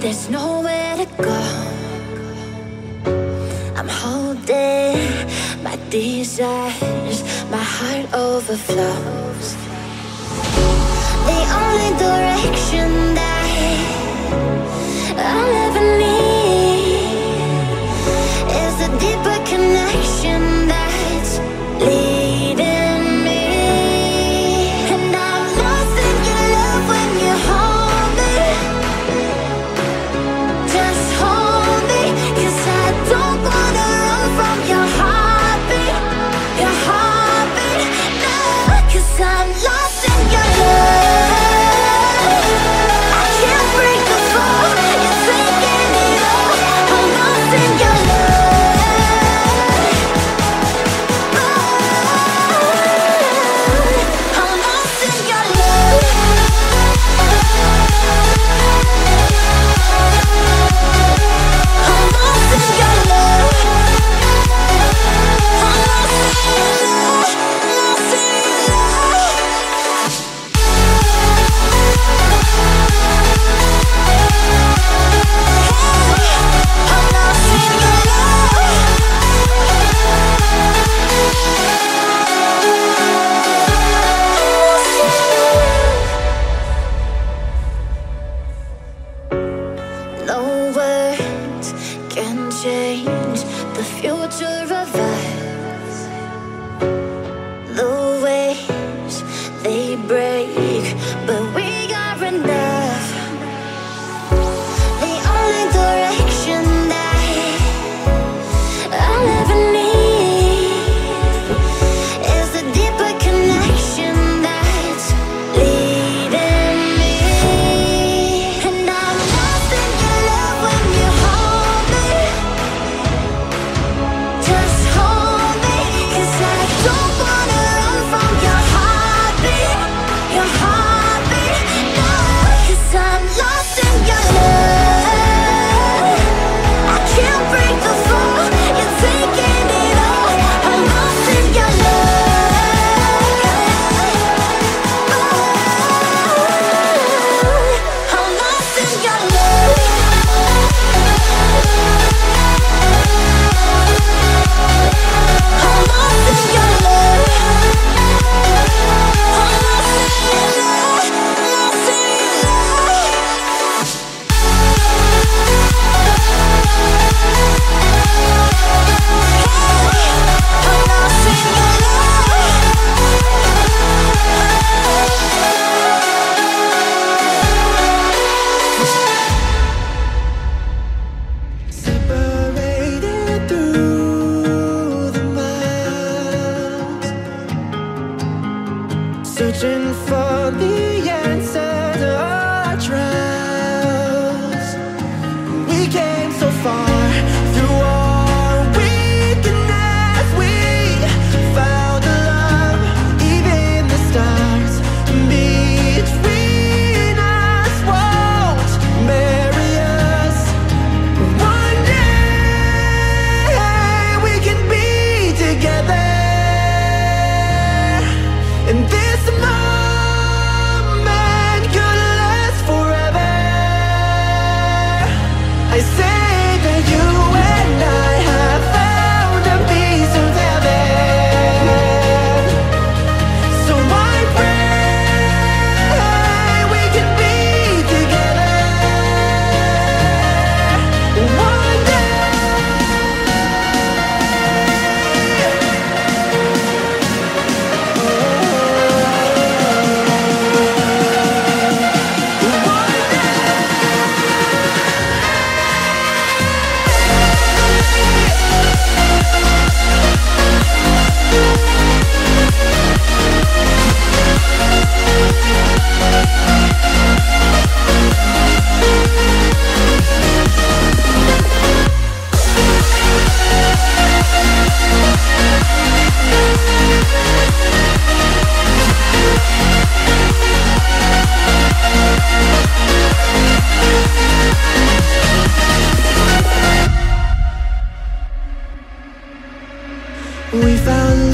There's nowhere to go. I'm holding my desires, my heart overflows. We found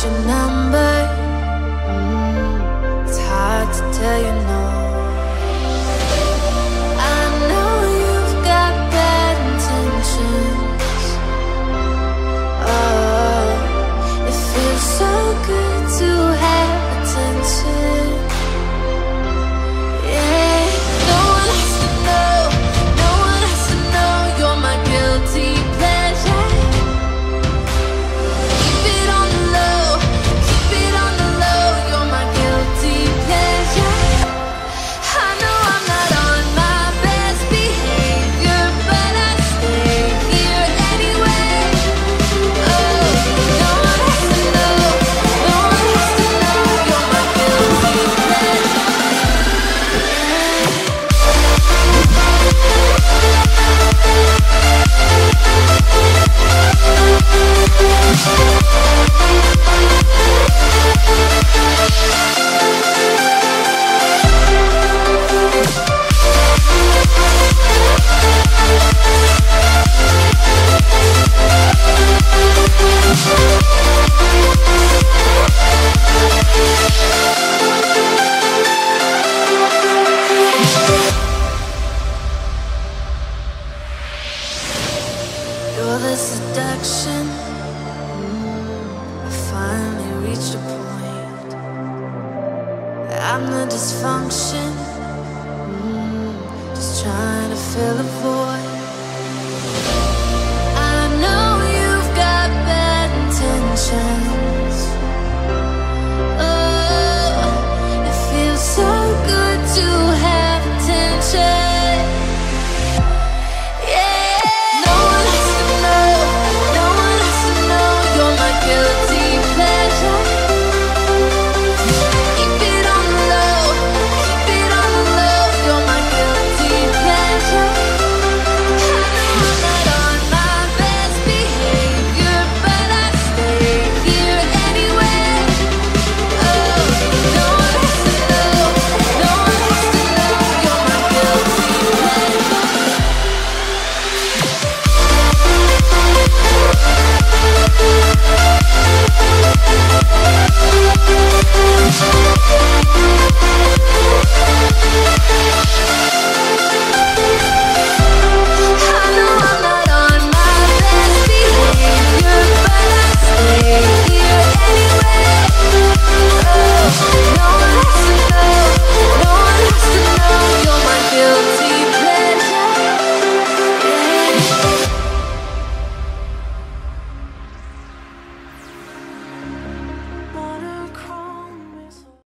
your number. I'm the dysfunction. Mm, just trying to fill a void.